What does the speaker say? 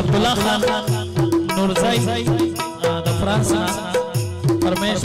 Abdullah Khan Noorzai Paramesh